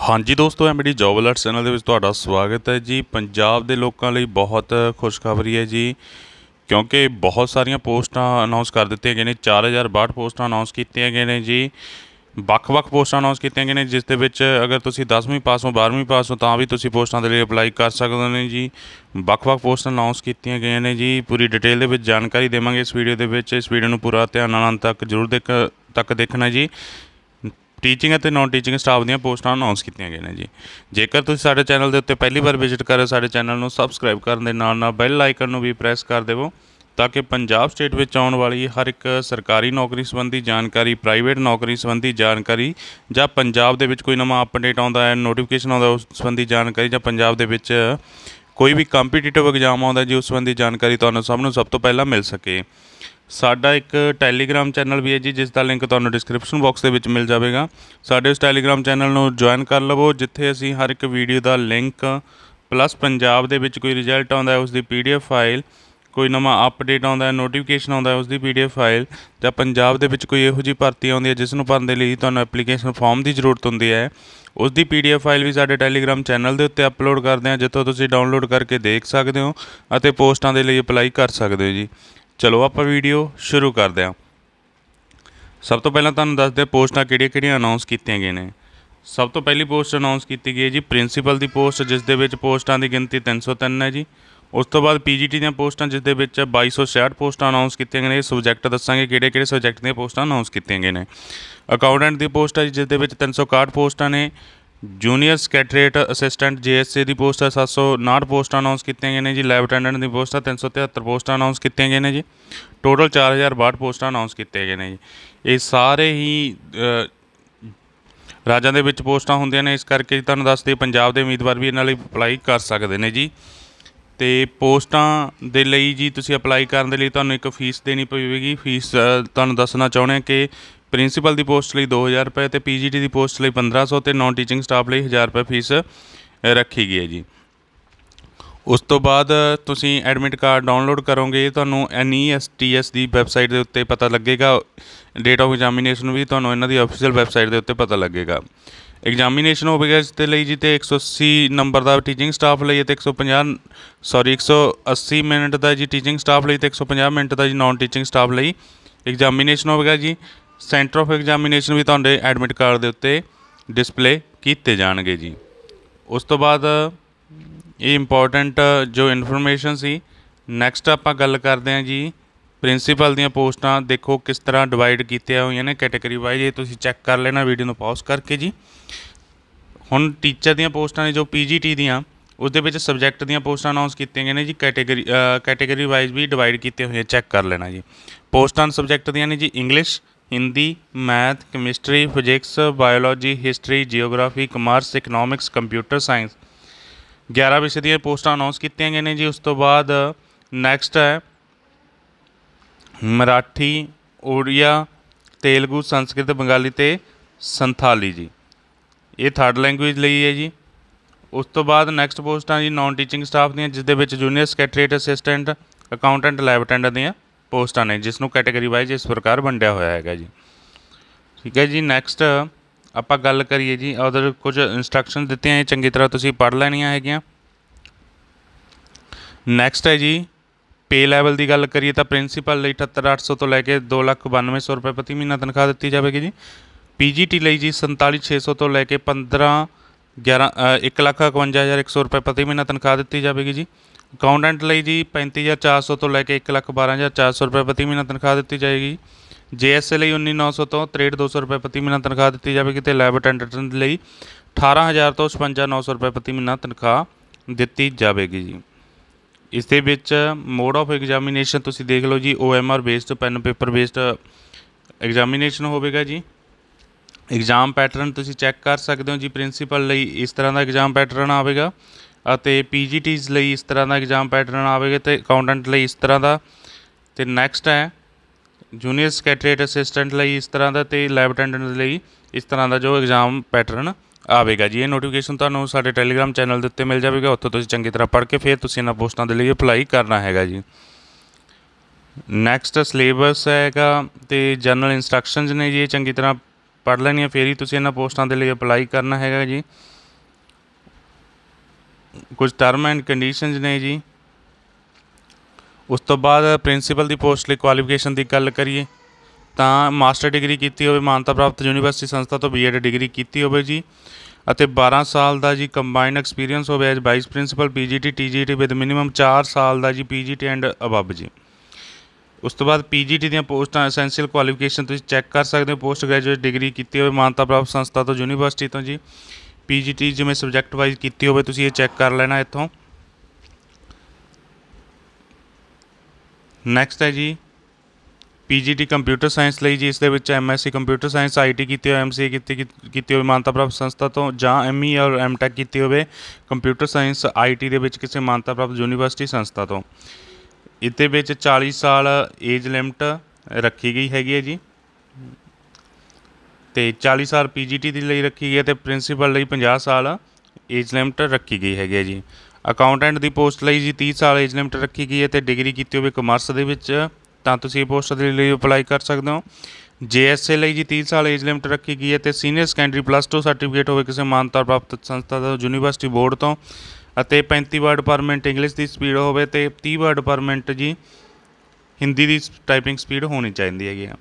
ਹਾਂਜੀ ਦੋਸਤੋ MD job alert channel ਦੇ ਵਿੱਚ ਤੁਹਾਡਾ ਸਵਾਗਤ ਹੈ ਜੀ। ਪੰਜਾਬ ਦੇ ਲੋਕਾਂ ਲਈ ਬਹੁਤ ਖੁਸ਼ਖਬਰੀ ਹੈ ਜੀ, ਕਿਉਂਕਿ ਬਹੁਤ ਸਾਰੀਆਂ ਪੋਸਟਾਂ ਅਨਾਉਂਸ ਕਰ ਦਿੱਤੀਆਂ ਗਈਆਂ ਨੇ 4062 ਪੋਸਟਾਂ ਅਨਾਉਂਸ ਕੀਤੀਆਂ ਗਈਆਂ ਨੇ ਜੀ। ਵੱਖ-ਵੱਖ ਪੋਸਟਾਂ ਅਨਾਉਂਸ ਕੀਤੀਆਂ ਗਈਆਂ ਨੇ, ਜਿਸ ਦੇ ਵਿੱਚ ਅਗਰ ਤੁਸੀਂ 10ਵੀਂ ਪਾਸ ਹੋ 12ਵੀਂ ਪਾਸ ਹੋ, ਤਾਂ ਵੀ ਤੁਸੀਂ ਪੋਸਟਾਂ ਦੇ ਲਈ ਅਪਲਾਈ ਕਰ ਸਕਦੇ ਹੋ ਜੀ। ਵੱਖ-ਵੱਖ ਪੋਸਟਾਂ ਅਨਾਉਂਸ ਕੀਤੀਆਂ ਗਈਆਂ ਨੇ ਜੀ, ਪੂਰੀ ਡਿਟੇਲ ਦੇ ਵਿੱਚ ਜਾਣਕਾਰੀ ਦੇਵਾਂਗੇ ਇਸ ਵੀਡੀਓ ਦੇ ਵਿੱਚ। ਇਸ ਵੀਡੀਓ ਨੂੰ ਪੂਰਾ ਧਿਆਨ ਨਾਲ ਅੰਤ ਤੱਕ ਜ਼ਰੂਰ ਦੇਖ, ਤੱਕ ਦੇਖਣਾ ਜੀ। ਟੀਚਿੰਗ ਅਤੇ ਨਾਨ ਟੀਚਿੰਗ ਸਟਾਫ ਦੀਆਂ ਪੋਸਟਾਂ ਅਨਾਉਂਸ ਕੀਤੀਆਂ ਗਈਆਂ ਨੇ ਜੀ। ਜੇਕਰ ਤੁਸੀਂ ਸਾਡੇ ਚੈਨਲ ਦੇ ਉੱਤੇ ਪਹਿਲੀ ਵਾਰ ਵਿਜ਼ਿਟ ਕਰ ਰਹੇ ਹੋ, ਸਾਡੇ ਚੈਨਲ ਨੂੰ ਸਬਸਕ੍ਰਾਈਬ ਕਰਨ ਦੇ ਨਾਲ ਨਾਲ ਬੈਲ ਆਈਕਨ ਨੂੰ ਵੀ ਪ੍ਰੈਸ ਕਰ ਦੇਵੋ, ਤਾਂ ਕਿ ਪੰਜਾਬ ਸਟੇਟ ਵਿੱਚ ਆਉਣ ਵਾਲੀ ਹਰ ਇੱਕ ਸਰਕਾਰੀ ਨੌਕਰੀ ਸੰਬੰਧੀ ਜਾਣਕਾਰੀ ਪ੍ਰਾਈਵੇਟ ਨੌਕਰੀ ਸੰਬੰਧੀ ਜਾਣਕਾਰੀ ਜਾਂ ਪੰਜਾਬ ਦੇ ਵਿੱਚ ਕੋਈ ਨਵਾਂ ਅਪਡੇਟ ਆਉਂਦਾ ਹੈ ਨੋਟੀਫਿਕੇਸ਼ਨ ਆਉਂਦਾ ਉਸ ਸੰਬੰਧੀ ਜਾਣਕਾਰੀ ਜਾਂ ਪੰਜਾਬ ਦੇ ਵਿੱਚ ਕੋਈ ਵੀ ਕੰਪੀਟੀਟਿਵ ਐਗਜ਼ਾਮ ਆਉਂਦਾ ਜੀ, ਉਸ ਸੰਬੰਧੀ ਜਾਣਕਾਰੀ ਤੁਹਾਨੂੰ ਸਭ ਨੂੰ ਸਭ ਤੋਂ ਪਹਿਲਾਂ ਮਿਲ ਸਕੇ। ਸਾਡਾ ਇੱਕ ਟੈਲੀਗ੍ਰਾਮ ਚੈਨਲ ਵੀ ਹੈ ਜੀ ਜਿਸ ਦਾ ਲਿੰਕ ਤੁਹਾਨੂੰ ਡਿਸਕ੍ਰਿਪਸ਼ਨ ਬਾਕਸ ਦੇ ਵਿੱਚ ਮਿਲ ਜਾਵੇਗਾ। ਸਾਡੇ ਉਸ ਟੈਲੀਗ੍ਰਾਮ ਚੈਨਲ ਨੂੰ ਜੁਆਇਨ ਕਰ ਲਵੋ, ਜਿੱਥੇ ਅਸੀਂ ਹਰ ਇੱਕ ਵੀਡੀਓ ਦਾ ਲਿੰਕ ਪਲੱਸ ਪੰਜਾਬ ਦੇ ਵਿੱਚ ਕੋਈ ਰਿਜ਼ਲਟ ਆਉਂਦਾ ਹੈ ਉਸ ਦੀ ਪੀਡੀਐਫ ਫਾਈਲ ਕੋਈ ਨਵਾਂ ਅਪਡੇਟ ਆਉਂਦਾ ਨੋਟੀਫਿਕੇਸ਼ਨ ਆਉਂਦਾ ਹੈ ਉਸ ਦੀ ਪੀਡੀਐਫ ਫਾਈਲ ਜਾਂ ਪੰਜਾਬ ਦੇ ਵਿੱਚ ਕੋਈ ਇਹੋ ਜਿਹੀ ਭਰਤੀ ਆਉਂਦੀ ਹੈ ਜਿਸ ਨੂੰ ਭਰਨ ਦੇ ਲਈ ਤੁਹਾਨੂੰ ਐਪਲੀਕੇਸ਼ਨ ਫਾਰਮ ਦੀ ਜ਼ਰੂਰਤ ਹੁੰਦੀ ਹੈ। ਉਸ ਦੀ ਪੀਡੀਐਫ ਫਾਈਲ ਵੀ ਸਾਡੇ ਟੈਲੀਗ੍ਰਾਮ ਚੈਨਲ ਦੇ ਉੱਤੇ ਅਪਲੋਡ ਕਰਦੇ ਹਾਂ, ਜਿੱਥੋਂ ਤੁਸੀਂ ਡਾਊਨਲੋਡ ਕਰਕੇ ਦੇਖ ਸਕਦੇ ਹੋ ਅਤੇ ਪੋਸਟਾਂ ਦੇ ਲਈ ਅਪਲਾਈ ਕਰ ਸਕਦੇ ਹੋ ਜੀ। ਚਲੋ ਆਪਾਂ ਵੀਡੀਓ ਸ਼ੁਰੂ ਕਰਦੇ ਹਾਂ। ਸਭ ਤੋਂ ਪਹਿਲਾਂ ਤੁਹਾਨੂੰ ਦੱਸਦੇ ਪੋਸਟਾਂ ਕਿਹੜੀਆਂ-ਕਿਹੜੀਆਂ ਅਨਾਉਂਸ ਕੀਤੀਆਂ ਗਈਆਂ ਨੇ। ਸਭ ਤੋਂ ਪਹਿਲੀ ਪੋਸਟ ਅਨਾਉਂਸ ਕੀਤੀ ਗਈ ਹੈ ਜੀ ਪ੍ਰਿੰਸੀਪਲ ਦੀ ਪੋਸਟ, ਜਿਸ ਦੇ ਵਿੱਚ ਪੋਸਟਾਂ ਦੀ ਗਿਣਤੀ 303 ਹੈ ਜੀ। ਉਸ ਤੋਂ ਬਾਅਦ ਪੀਜੀਟੀ ਦੀਆਂ ਪੋਸਟਾਂ, ਜਿਸ ਦੇ ਵਿੱਚ 2266 ਪੋਸਟਾਂ ਅਨਾਉਂਸ ਕੀਤੀਆਂ ਗਈਆਂ ਨੇ। ਸਬਜੈਕਟ ਦੱਸਾਂਗੇ ਕਿਹੜੇ-ਕਿਹੜੇ ਸਬਜੈਕਟ ਦੀਆਂ ਪੋਸਟਾਂ ਅਨਾਉਂਸ ਕੀਤੀਆਂ ਗਈਆਂ ਨੇ। ਅਕਾਊਂਟੈਂਟ ਦੀ ਪੋਸਟ ਹੈ ਜਿਸ ਦੇ ਵਿੱਚ 361 ਪੋਸਟਾਂ ਨੇ। ਜੂਨੀਅਰ ਸਕੈਟਰੀਏਟ ਅਸਿਸਟੈਂਟ ਜੀਐਸਸੀ ਦੀ ਪੋਸਟ ਹੈ 759 ਪੋਸਟਾਂ ਅਨਾਉਂਸ ਕੀਤੀਆਂ ਗਈਆਂ ਨੇ ਜੀ। ਲੈਬ ਅਟੈਂਡੈਂਟ ਦੀ ਪੋਸਟ ਹੈ 373 ਪੋਸਟਾਂ ਅਨਾਉਂਸ ਕੀਤੀਆਂ ਗਈਆਂ ਨੇ ਜੀ। ਟੋਟਲ 4062 ਪੋਸਟਾਂ ਅਨਾਉਂਸ ਕੀਤੀਆਂ ਗਈਆਂ ਨੇ ਜੀ। ਇਹ ਸਾਰੇ ਹੀ ਰਾਜਾਂ ਦੇ ਵਿੱਚ ਪੋਸਟਾਂ ਹੁੰਦੀਆਂ ਨੇ। ਇਸ ਕਰਕੇ ਤੁਹਾਨੂੰ ਦੱਸਦੇ ਪੰਜਾਬ ਦੇ ਉਮੀਦਵਾਰ ਵੀ ਇਹਨਾਂ ਲਈ ਅਪਲਾਈ ਕਰ ਸਕਦੇ ਨੇ ਜੀ। ਅਤੇ ਪੋਸਟਾਂ ਦੇ ਲਈ ਜੀ ਤੁਸੀਂ ਅਪਲਾਈ ਕਰਨ ਦੇ ਲਈ ਤੁਹਾਨੂੰ ਇੱਕ ਫੀਸ ਦੇਣੀ ਪਵੇਗੀ। ਫੀਸ ਤੁਹਾਨੂੰ ਦੱਸਣਾ ਚਾਹੁੰਦੇ ਹਾਂ ਕਿ ਪ੍ਰਿੰਸੀਪਲ ਦੀ ਪੋਸਟ ਲਈ ਦੋ ਹਜ਼ਾਰ ਰੁਪਏ ਅਤੇ ਪੀ ਜੀ ਟੀ ਦੀ ਪੋਸਟ ਲਈ ਪੰਦਰਾਂ ਸੌ ਅਤੇ ਨਾਨ ਟੀਚਿੰਗ ਸਟਾਫ ਲਈ ਹਜ਼ਾਰ ਰੁਪਏ ਫੀਸ ਰੱਖੀ ਗਈ ਹੈ ਜੀ। ਉਸ ਤੋਂ ਬਾਅਦ ਤੁਸੀਂ ਐਡਮਿਟ ਕਾਰਡ ਡਾਊਨਲੋਡ ਕਰੋਗੇ, ਤੁਹਾਨੂੰ ਐਨਈਐਸਟੀਐਸ ਦੀ ਵੈਬਸਾਈਟ ਦੇ ਉੱਤੇ ਪਤਾ ਲੱਗੇਗਾ। ਡੇਟ ਆਫ ਐਗਜ਼ਾਮੀਨੇਸ਼ਨ ਵੀ ਤੁਹਾਨੂੰ ਇਹਨਾਂ ਦੀ ਅਫੀਸ਼ੀਅਲ ਵੈਬਸਾਈਟ ਦੇ ਉੱਤੇ ਪਤਾ ਲੱਗੇਗਾ। ਐਗਜ਼ਾਮੀਨੇਸ਼ਨ ਹੋਵੇਗਾ ਇਸ ਦੇ ਲਈ ਜੀ ਤੇ 180 ਨੰਬਰ ਦਾ ਟੀਚਿੰਗ ਸਟਾਫ ਲਈ ਤੇ 150 ਸੌਰੀ 180 ਮਿੰਟ ਦਾ ਜੀ ਟੀਚਿੰਗ ਸਟਾਫ ਲਈ ਤੇ 150 ਮਿੰਟ ਦਾ ਜੀ ਨਾਨ ਟੀਚਿੰਗ ਸਟਾਫ ਲਈ ਐਗਜ਼ਾਮੀਨੇਸ਼ਨ ਹੋਵੇਗਾ ਜੀ। ਸੈਂਟਰ ਆਫ ਐਗਜ਼ਾਮੀਨੇਸ਼ਨ ਵੀ ਤੁਹਾਡੇ ਐਡਮਿਟ ਕਾਰਡ ਦੇ ਉੱਤੇ ਡਿਸਪਲੇ ਕੀਤੇ ਜਾਣਗੇ ਜੀ। ਉਸ ਤੋਂ ਬਾਅਦ ਇਹ ਇੰਪੋਰਟੈਂਟ ਜੋ ਇਨਫੋਰਮੇਸ਼ਨ ਸੀ ਨੈਕਸਟ ਆਪਾਂ ਗੱਲ ਕਰਦੇ ਹਾਂ ਜੀ ਪ੍ਰਿੰਸੀਪਲ ਦੀਆਂ ਪੋਸਟਾਂ ਦੇਖੋ ਕਿਸ ਤਰ੍ਹਾਂ ਡਿਵਾਈਡ ਕੀਤੀਆਂ ਹੋਈਆਂ ਨੇ ਕੈਟਾਗਰੀ ਵਾਈਜ਼ ਇਹ ਤੁਸੀਂ ਚੈੱਕ ਕਰ ਲੈਣਾ ਵੀਡੀਓ ਨੂੰ ਪਾਜ਼ ਕਰਕੇ ਜੀ। ਹੁਣ ਟੀਚਰ ਦੀਆਂ ਪੋਸਟਾਂ ਨੇ ਜੋ ਪੀਜੀਟੀ ਦੀਆਂ ਉਸ ਦੇ ਵਿੱਚ ਸਬਜੈਕਟ ਦੀਆਂ ਪੋਸਟਾਂ ਅਨਾਉਂਸ ਕੀਤੀਆਂ ਗਈਆਂ ਨੇ ਜੀ ਕੈਟਾਗਰੀ ਕੈਟਾਗਰੀ ਵਾਈਜ਼ ਵੀ ਡਿਵਾਈਡ ਕੀਤੇ ਹੋਏ ਚੈੱਕ ਕਰ ਲੈਣਾ ਜੀ। ਪੋਸਟਾਂ ਸਬਜੈਕਟ ਦੀਆਂ ਨੇ ਜੀ English Hindi math chemistry physics biology history geography commerce economics computer science 11 ਵਿਸ਼ੇ ਦੀਆਂ ਪੋਸਟਾਂ ਅਨਾਉਂਸ ਕੀਤੀਆਂ ਗਈਆਂ ਨੇ ਜੀ, ਉਸ ਤੋਂ ਬਾਅਦ ਨੈਕਸਟ ਹੈ ਮਰਾਠੀ ਓੜੀਆ ਤੇਲਗੂ, ਸੰਸਕ੍ਰਿਤ, ਬੰਗਾਲੀ ਤੇ ਸੰਥਾਲੀ ਜੀ। ਇਹ ਥਰਡ ਲੈਂਗੁਏਜ ਲਈ ਹੈ ਜੀ। ਉਸ ਤੋਂ ਬਾਅਦ ਨੈਕਸਟ ਪੋਸਟਾਂ ਜੀ ਨਾਨ ਟੀਚਿੰਗ ਸਟਾਫ ਦੀਆਂ ਜਿਸ ਦੇ ਵਿੱਚ junior secretariat assistant accountant lab attendant ਦੀਆਂ ਪੋਸਟਾਂ ਨੇ, ਜਿਸ ਨੂੰ ਕੈਟਾਗਰੀ ਵਾਈਜ਼ ਇਸ ਪ੍ਰਕਾਰ ਵੰਡਿਆ ਹੋਇਆ ਹੈਗਾ ਜੀ। ਠੀਕ ਹੈ ਜੀ ਨੈਕਸਟ ਆਪਾਂ ਗੱਲ ਕਰੀਏ ਜੀ ਉਧਰ ਕੁਝ ਇਨਸਟਰਕਸ਼ਨ ਦਿੱਤੀਆਂ, ਇਹ ਚੰਗੀ ਤਰ੍ਹਾਂ ਤੁਸੀਂ ਪੜ੍ਹ ਲੈਣੀਆਂ ਹੈਗੀਆਂ। ਨੈਕਸਟ ਹੈ ਜੀ ਪੇ ਲੈਵਲ ਦੀ ਗੱਲ ਕਰੀਏ ਤਾਂ ਪ੍ਰਿੰਸੀਪਲ ਲਈ 78800 ਤੋਂ ਲੈ ਕੇ 292000 ਰੁਪਏ ਪ੍ਰਤੀ ਮਹੀਨਾ ਤਨਖਾਹ ਦਿੱਤੀ ਜਾਵੇਗੀ ਜੀ। ਪੀਜੀਟੀ ਲਈ ਜੀ 47600 ਤੋਂ ਲੈ ਕੇ 15 11 151100 ਰੁਪਏ ਪ੍ਰਤੀ ਮਹੀਨਾ ਤਨਖਾਹ ਦਿੱਤੀ ਜਾਵੇਗੀ ਜੀ। ਅਕਾਊਂਟੈਂਟ ਲਈ ਜੀ 35400 ਤੋਂ ਲੈ ਕੇ 112400 ਰੁਪਏ ਪ੍ਰਤੀ ਮਹੀਨਾ ਤਨਖਾਹ ਦਿੱਤੀ ਜਾਏਗੀ। ਜੇਐਸਏ ਲਈ 19900 ਤੋਂ 63200 ਰੁਪਏ ਪ੍ਰਤੀ ਮਹੀਨਾ ਤਨਖਾਹ ਦਿੱਤੀ ਜਾਵੇਗੀ ਤੇ ਲੈਬ ਅਟੈਂਡੈਂਟ ਲਈ 18000 ਤੋਂ 55900 ਰੁਪਏ ਪ੍ਰਤੀ ਮਹੀਨਾ ਤਨਖਾਹ ਦਿੱਤੀ ਜਾਵੇਗੀ ਜੀ। ਇਸ ਦੇ ਵਿੱਚ ਮੋਡ ਆਫ ਐਗਜ਼ਾਮੀਨੇਸ਼ਨ ਤੁਸੀਂ ਦੇਖ ਲਓ ਜੀ OMR based pen paper based examination ਹੋਵੇਗਾ ਜੀ। ਐਗਜ਼ਾਮ ਪੈਟਰਨ ਤੁਸੀਂ ਚੈੱਕ ਕਰ ਸਕਦੇ ਹੋ ਜੀ ਪ੍ਰਿੰਸੀਪਲ ਲਈ ਇਸ ਤਰ੍ਹਾਂ ਦਾ ਐਗਜ਼ਾਮ ਪੈਟਰਨ ਆਵੇਗਾ ਅਤੇ ਪੀਜੀਟੀਜ਼ ਲਈ ਇਸ ਤਰ੍ਹਾਂ ਦਾ ਐਗਜ਼ਾਮ ਪੈਟਰਨ ਆਵੇਗਾ ਤੇ ਅਕਾਊਂਟੈਂਟ ਲਈ ਇਸ ਤਰ੍ਹਾਂ ਦਾ। ਤੇ ਨੈਕਸਟ ਹੈ ਜੂਨੀਅਰ ਸਕੈਟਰੇਟ ਅਸਿਸਟੈਂਟ ਲਈ ਇਸ ਤਰ੍ਹਾਂ ਦਾ ਤੇ ਲੈਬ ਅਟੈਂਡੈਂਟ ਲਈ ਇਸ ਤਰ੍ਹਾਂ ਦਾ ਜੋ ਐਗਜ਼ਾਮ ਪੈਟਰਨ ਆਵੇਗਾ ਜੀ। ਇਹ ਨੋਟੀਫਿਕੇਸ਼ਨ ਤੁਹਾਨੂੰ ਸਾਡੇ ਟੈਲੀਗ੍ਰਾਮ ਚੈਨਲ ਦੇ ਉੱਤੇ ਮਿਲ ਜਾਵੇਗਾ। ਉੱਥੋਂ ਤੁਸੀਂ ਚੰਗੀ ਤਰ੍ਹਾਂ ਪੜ੍ਹ ਕੇ ਫਿਰ ਤੁਸੀਂ ਇਹਨਾਂ ਪੋਸਟਾਂ ਦੇ ਲਈ ਅਪਲਾਈ ਕਰਨਾ ਹੈਗਾ ਜੀ। ਨੈਕਸਟ ਸਿਲੇਬਸ ਹੈਗਾ ਤੇ ਜਨਰਲ ਇਨਸਟਰਕਸ਼ਨਸ ਨੇ ਜੀ, ਇਹ ਚੰਗੀ ਤਰ੍ਹਾਂ ਪੜ੍ਹ ਲੈਣੀਆਂ। ਫਿਰ ਹੀ ਤੁਸੀਂ ਇਹਨਾਂ ਪੋਸਟਾਂ ਦੇ ਲਈ ਅਪਲਾਈ ਕਰਨਾ ਹੈਗਾ ਜੀ। ਕੁਝ ਟਰਮ ਐਂਡ ਕੰਡੀਸ਼ਨਸ ਨੇ ਜੀ। ਉਸ ਤੋਂ ਬਾਅਦ ਪ੍ਰਿੰਸੀਪਲ ਦੀ ਪੋਸਟ ਲਈ ਕੁਆਲੀਫਿਕੇਸ਼ਨ ਦੀ ਗੱਲ ਕਰੀਏ। ਤਾਂ ਮਾਸਟਰ ਡਿਗਰੀ ਕੀਤੀ ਹੋਵੇ, ਮਾਨਤਾ ਪ੍ਰਾਪਤ ਯੂਨੀਵਰਸਿਟੀ ਸੰਸਥਾ ਤੋਂ ਬੀਐਡ ਡਿਗਰੀ ਕੀਤੀ ਹੋਵੇ ਜੀ। ਅਤੇ 12 ਸਾਲ ਦਾ ਜੀ ਕੰਬਾਈਨ ਐਕਸਪੀਰੀਅੰਸ ਹੋਵੇ as vice principal PGT TGT with minimum 4 ਸਾਲ ਦਾ ਜੀ ਪੀਜੀਟੀ ਐਂਡ ਅਬਵ ਜੀ। ਉਸ ਤੋਂ ਬਾਅਦ ਪੀਜੀਟੀ ਦੀਆਂ ਪੋਸਟਾਂ ਐਸੈਂਸ਼ੀਅਲ ਕੁਆਲੀਫਿਕੇਸ਼ਨ ਤੁਸੀਂ ਚੈੱਕ ਕਰ ਸਕਦੇ ਹੋ ਪੋਸਟ ਗ੍ਰੈਜੂਏਟ ਡਿਗਰੀ ਕੀਤੀ ਹੋਵੇ, ਮਾਨਤਾ ਪ੍ਰਾਪਤ ਸੰਸਥਾ ਤੋਂ, ਯੂਨੀਵਰਸਿਟੀ ਤੋਂ ਜੀ। ਪੀਜੀਟੀ ਜਿਵੇਂ ਸਬਜੈਕਟ ਵਾਈਜ਼ ਕੀਤੀ ਹੋਵੇ, ਤੁਸੀਂ ਇਹ ਚੈੱਕ ਕਰ ਲੈਣਾ ਇੱਥੋਂ। ਨੈਕਸਟ ਹੈ ਜੀ ਪੀਜੀਟੀ ਕੰਪਿਊਟਰ ਸਾਇੰਸ ਲਈ ਜੀ ਇਸ ਦੇ ਵਿੱਚ ਐਮਐਸਸੀ ਕੰਪਿਊਟਰ ਸਾਇੰਸ ਆਈਟੀ ਕੀਤੀ ਹੋਵੇ ਐਮਸੀਏ ਕੀਤੀ ਕੀਤੀ ਹੋਵੇ, ਮਾਨਤਾ ਪ੍ਰਾਪਤ ਸੰਸਥਾ ਤੋਂ ਜਾਂ ਐਮਈ ਔਰ ਐਮਟੈਕ ਕੀਤੀ ਹੋਵੇ ਕੰਪਿਊਟਰ ਸਾਇੰਸ ਆਈਟੀ ਦੇ ਵਿੱਚ ਕਿਸੇ ਮਾਨਤਾ ਪ੍ਰਾਪਤ ਯੂਨੀਵਰਸਿਟੀ ਸੰਸਥਾ ਤੋਂ। ਇਹਦੇ ਵਿੱਚ 40 ਸਾਲ ਏਜ ਲਿਮਟ ਰੱਖੀ ਗਈ ਹੈਗੀ ਹੈ ਜੀ। ਤੇ 40 ਸਾਲ ਪੀਜੀਟੀ ਦੇ ਲਈ ਰੱਖੀ ਗਈ ਹੈ ਤੇ ਪ੍ਰਿੰਸੀਪਲ ਲਈ 50 ਸਾਲ ਏਜ ਲਿਮਟ ਰੱਖੀ ਗਈ ਹੈਗੀ ਹੈ ਜੀ। ਅਕਾਊਂਟੈਂਟ ਦੀ ਪੋਸਟ ਲਈ ਜੀ 30 ਸਾਲ ਏਜ ਲਿਮਟ ਰੱਖੀ ਗਈ ਹੈ ਤੇ ਡਿਗਰੀ ਕੀਤੀ ਹੋਵੇ ਕਮਰਸ ਦੇ ਵਿੱਚ। ਤਾਂ ਤੁਸੀਂ ਇਹ ਪੋਸਟ ਦੇ ਲਈ ਅਪਲਾਈ ਕਰ ਸਕਦੇ ਹੋ। ਜੇਐਸਏ ਲਈ ਜੀ 30 ਸਾਲ ਏਜ ਲਿਮਟ ਰੱਖੀ ਗਈ ਹੈ ਤੇ ਸੀਨੀਅਰ ਸੈਕੰਡਰੀ ਪਲੱਸ 2 ਸਰਟੀਫਿਕੇਟ ਹੋਵੇ ਕਿਸੇ ਮਾਨਤਾ ਪ੍ਰਾਪਤ ਸੰਸਥਾ ਤੋਂ ਯੂਨੀਵਰਸਿਟੀ ਬੋਰਡ ਤੋਂ, ਅਤੇ 35 ਵਰਡ ਪਰ ਮਿੰਟ ਇੰਗਲਿਸ਼ ਦੀ ਸਪੀਡ ਹੋਵੇ ਤੇ 30 ਵਰਡ ਪਰ ਮਿੰਟ ਜੀ ਹਿੰਦੀ ਦੀ ਟਾਈਪਿੰਗ ਸਪੀਡ ਹੋਣੀ ਚਾਹੀਦੀ ਹੈਗੀ ਆ।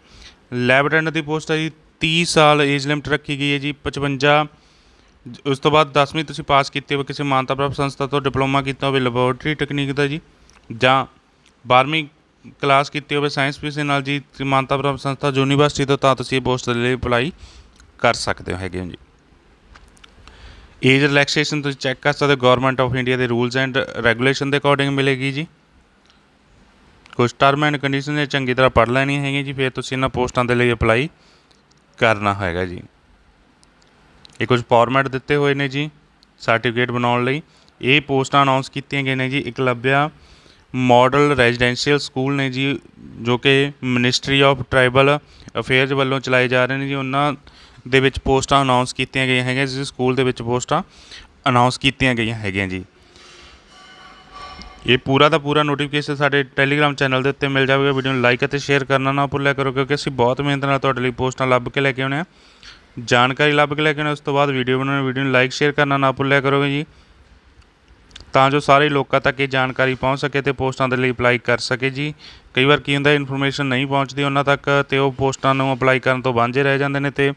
ਲੈਬ ਅਟੈਂਡੈਂਟ ਦੀ ਪੋਸਟ ਹੈ ਜੀ 30 ਸਾਲ ਏਜ ਲਿਮਟ ਰੱਖੀ ਗਈ ਹੈ ਜੀ 55 ਉਸ ਤੋਂ ਬਾਅਦ 10ਵੀਂ ਤੁਸੀਂ ਪਾਸ ਕੀਤੀ ਹੋਵੇ, ਕਿਸੇ ਮਾਨਤਾ ਪ੍ਰਾਪਤ ਸੰਸਥਾ ਤੋਂ ਡਿਪਲੋਮਾ ਕੀਤਾ ਹੋਵੇ ਲੈਬੋਰੇਟਰੀ ਟੈਕਨੀਕ ਦਾ ਜੀ, ਜਾਂ 12ਵੀਂ ਕਲਾਸ ਕੀਤੀ ਹੋਵੇ ਸਾਇੰਸ ਵਿਸ਼ੇ ਨਾਲ ਜੀ ਮਾਨਤਾ ਪ੍ਰਾਪਤ ਸੰਸਥਾ ਯੂਨੀਵਰਸਿਟੀ ਤੋਂ ਤਾਂ ਤੁਸੀਂ ਇਹ ਪੋਸਟ ਦੇ ਲਈ ਅਪਲਾਈ ਕਰ ਸਕਦੇ ਹੋ, ਹੈਗੇ ਹੋ ਜੀ। ਏਜ ਰਿਲੈਕਸੇਸ਼ਨ ਤੁਸੀਂ ਚੈੱਕ ਕਰ ਸਕਦੇ ਹੋ, ਗਵਰਨਮੈਂਟ ਆਫ ਇੰਡੀਆ ਦੇ ਰੂਲਸ ਐਂਡ ਰੈਗੂਲੇਸ਼ਨ ਦੇ ਅਕੋਰਡਿੰਗ ਮਿਲੇਗੀ ਜੀ। ਕੁਝ ਟਰਮ ਐਂਡ ਕੰਡੀਸ਼ਨ ਨੇ ਚੰਗੀ ਤਰ੍ਹਾਂ ਪੜ੍ਹ ਲੈਣੀਆਂ ਹੈਗੀਆਂ ਜੀ, ਫਿਰ ਤੁਸੀਂ ਇਹਨਾਂ ਪੋਸਟਾਂ ਦੇ ਲਈ ਅਪਲਾਈ ਕਰਨਾ ਹੋਏਗਾ ਜੀ। ਇਹ ਕੁਝ ਫਾਰਮੈਟ ਦਿੱਤੇ ਹੋਏ ਨੇ ਜੀ ਸਰਟੀਫਿਕੇਟ ਬਣਾਉਣ ਲਈ। ਇਹ ਪੋਸਟਾਂ ਅਨਾਉਂਸ ਕੀਤੀਆਂ ਗਈਆਂ ਨੇ ਜੀ ਇਕਲਵਿਆ ਮੋਡਲ ਰੈਜ਼ੀਡੈਂਸ਼ੀਅਲ ਸਕੂਲ ਨੇ ਜੀ, ਜੋ ਕਿ ਮਨਿਸਟਰੀ ਆਫ ਟਰਾਈਬਲ ਅਫੇਅਰਜ਼ ਵੱਲੋਂ ਚਲਾਏ ਜਾ ਰਹੇ ਨੇ ਜੀ। ਉਹਨਾਂ ਦੇ ਵਿੱਚ ਪੋਸਟਾਂ ਅਨਾਉਂਸ ਕੀਤੀਆਂ ਗਈਆਂ ਹੈਗੀਆਂ ਜਿਸ ਸਕੂਲ ਦੇ ਵਿੱਚ ਪੋਸਟਾਂ ਅਨਾਉਂਸ ਕੀਤੀਆਂ ਗਈਆਂ ਹੈਗੀਆਂ ਜੀ। ਇਹ ਪੂਰਾ ਦਾ ਪੂਰਾ ਨੋਟੀਫਿਕੇਸ਼ਨ ਸਾਡੇ ਟੈਲੀਗ੍ਰਾਮ ਚੈਨਲ ਦੇ ਉੱਤੇ ਮਿਲ ਜਾਵੇਗਾ। ਵੀਡੀਓ ਨੂੰ ਲਾਈਕ ਅਤੇ ਸ਼ੇਅਰ ਕਰਨਾ ਨਾ ਭੁੱਲਿਆ ਕਰੋ, ਕਿਉਂਕਿ ਅਸੀਂ ਬਹੁਤ ਮਿਹਨਤ ਨਾਲ ਤੁਹਾਡੇ ਲਈ ਪੋਸਟਾਂ ਲੱਭ ਕੇ ਲੈ ਕੇ ਆਉਣੇ ਹਾਂ ਜਾਣਕਾਰੀ ਲੱਭ ਕੇ ਲੈ ਕੇ ਆਉਣੇ ਉਸ ਤੋਂ ਬਾਅਦ ਵੀਡੀਓ ਬਣਾਉਣੀ ਵੀਡੀਓ ਨੂੰ ਲਾਈਕ ਸ਼ੇਅਰ ਕਰਨਾ ਨਾ ਭੁੱਲਿਆ ਕਰੋਗੇ ਜੀ। ਤਾਂ ਜੋ ਸਾਰੇ ਲੋਕਾਂ ਤੱਕ ਇਹ ਜਾਣਕਾਰੀ ਪਹੁੰਚ ਸਕੇ ਤੇ ਪੋਸਟਾਂ ਦੇ ਲਈ ਅਪਲਾਈ ਕਰ ਸਕੇ ਜੀ। ਕਈ ਵਾਰ ਕੀ ਹੁੰਦਾ, ਇਨਫੋਰਮੇਸ਼ਨ ਨਹੀਂ ਪਹੁੰਚਦੀ ਉਹਨਾਂ ਤੱਕ ਤੇ ਉਹ ਪੋਸਟਾਂ ਨੂੰ ਅਪਲਾਈ ਕਰਨ ਤੋਂ ਵਾਂਝੇ ਰਹਿ ਜਾਂਦੇ ਨੇ ਤੇ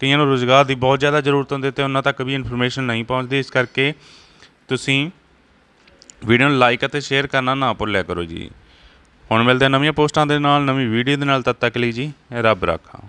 ਕਈਆਂ ਨੂੰ ਰੋਜ਼ਗਾਰ ਦੀ ਬਹੁਤ ਜ਼ਿਆਦਾ ਜ਼ਰੂਰਤ ਹੁੰਦੀ ਤੇ ਉਹਨਾਂ ਤੱਕ ਵੀ ਇਨਫੋਰਮੇਸ਼ਨ ਨਹੀਂ ਪਹੁੰਚਦੀ। ਇਸ ਕਰਕੇ ਤੁਸੀਂ ਵੀਡੀਓ ਨੂੰ ਲਾਈਕ ਅਤੇ ਸ਼ੇਅਰ ਕਰਨਾ ਨਾ ਭੁੱਲਿਆ ਕਰੋ ਜੀ। ਹੁਣ ਮਿਲਦੇ ਨਵੀਆਂ ਪੋਸਟਾਂ ਦੇ ਨਾਲ, ਨਵੀਂ ਵੀਡੀਓ ਦੇ ਨਾਲ, ਤਦ ਤੱਕ ਲਈ ਜੀ, ਰੱਬ ਰਾਖਾ।